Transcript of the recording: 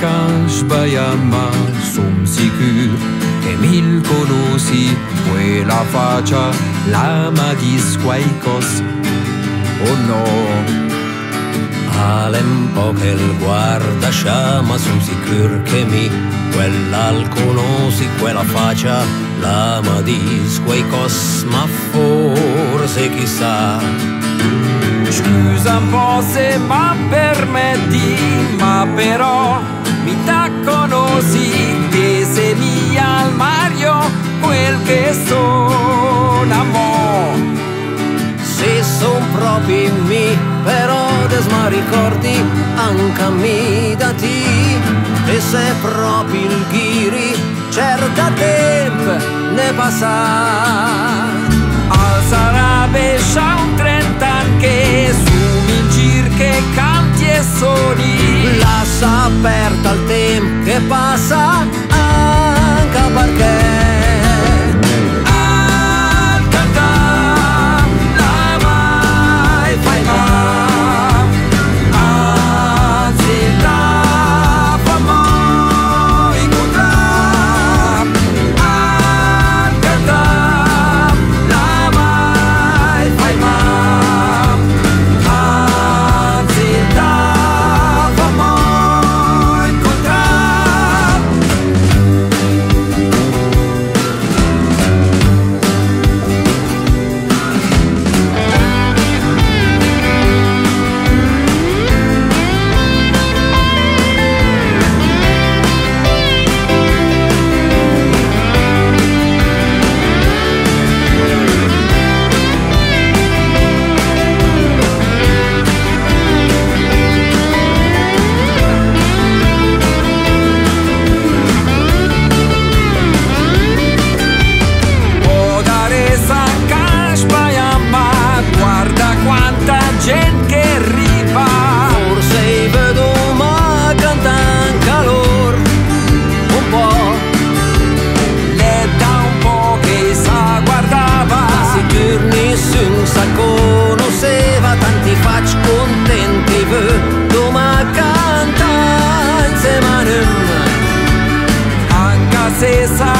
quand sbagliamo som sicur che mil conosci quella faccia la ma dis qualcos oh no. Alem po che il guarda sciama son sicur che mi. Quella al conosci quella faccia la ma dis qualcos ma forse chissà. Scusa un po' se ma permetti, ma però se propi il ghiri, certa tempo ne passa. Al sarebbe già un trent'anni che su un gir che canti e soli. Lascia aperta il tempo che passa, anche perché. say sorry.